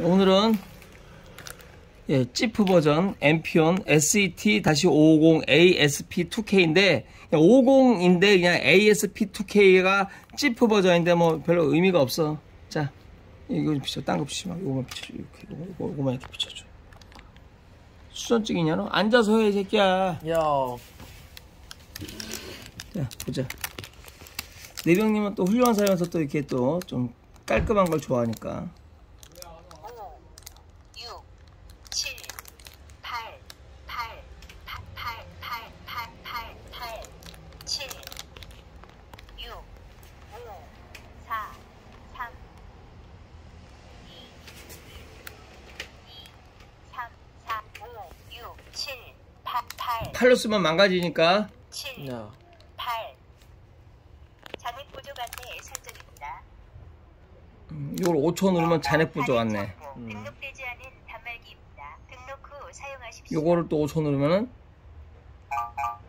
오늘은 예, 지프 버전 엠피온 SET-550 ASP2K인데 50인데 그냥 ASP2K가 지프 버전인데 뭐 별로 의미가 없어. 자, 이거 좀 비춰. 딴거 비치지 마. 이거만 비춰줘. 이렇게. 이거, 이거, 이거만 이렇게 비춰줘. 수전증이냐 너? 앉아서 해, 이 새끼야. 야, 자, 보자. 내병님은 또 훌륭한 사람에서 또 이렇게 또 좀 깔끔한 걸 좋아하니까. 5, 6, 7, 8, 8, 8, 8, 8, 8, 8, 8, 7, 6, 5, 4, 3, 2, 2, 3, 4, 5, 6, 7, 8, 8, 팔로 쓰면 망가지니까. 7, 야, 8. 잔액 보조 안내 설정입니다. 음, 이걸 5초 누르면 잔액 보조 왔네. 정보, 등록되지 않은 단말기입니다. 등록 후 사용하십시오. 요거를 또 5초 누르면은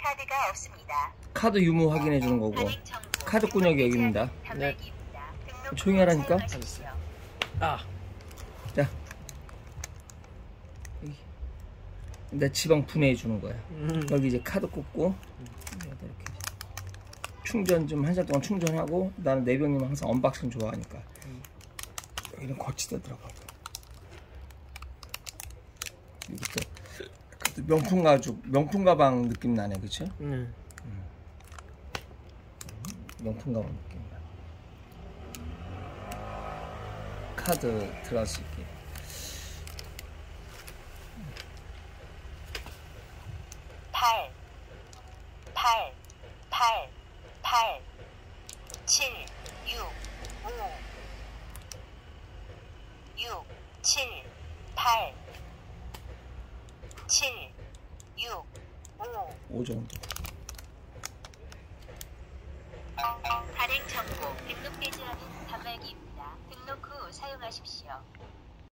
카드가 없습니다. 카드 유무 확인해 주는 거고. 카드 꾼역이 여기입니다. 후 조용히 하라니까? 사용하십시오. 아, 자. 여기. 내 지방 분해해 주는 거야. 음, 여기 이제 카드 꽂고 여기다 이렇게 충전 좀 한 시간 동안 충전하고 나는 내병님 항상 unboxing 좋아하니까. 여기는 거치대 들어가고 여기 또, 또 명품 가죽 명품 가방 느낌 나네 그쵸? 음, 명품 가방 느낌 나 카드 들어갈 수 있게 팔, 팔, 팔, 팔, 칠, 육, 오, 육, 칠, 팔, 칠, 육, 오. 5 정도